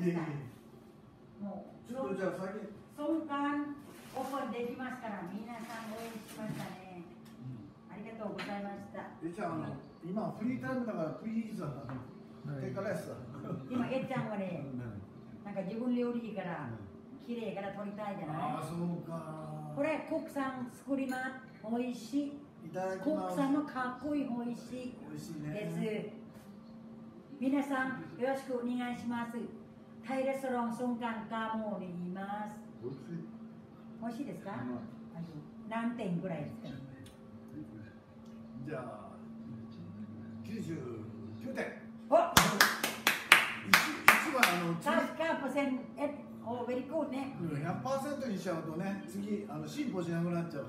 いえいしたえ。もうちょっとじゃあ先尊冠オープンできますから皆さん応援しましたね。ありがとうございました。えじゃああの今フリータイムだからプリーズはテカレス今えっちゃんはねなんか自分料理いいから綺麗から撮りたいじゃない？ああそうか。これ国産作ります。美味しい。いただき国ます。産のかっこいい美味しい美味しいね。です皆さんよろしくお願いしますタイレストランソンカンカモにいます。美味しい。ですか、何点ぐらいですか？じゃあ99点。お！1, 1はあの次。99%えおね。うん100%にしちゃうとね次あの進歩しなくなっちゃうから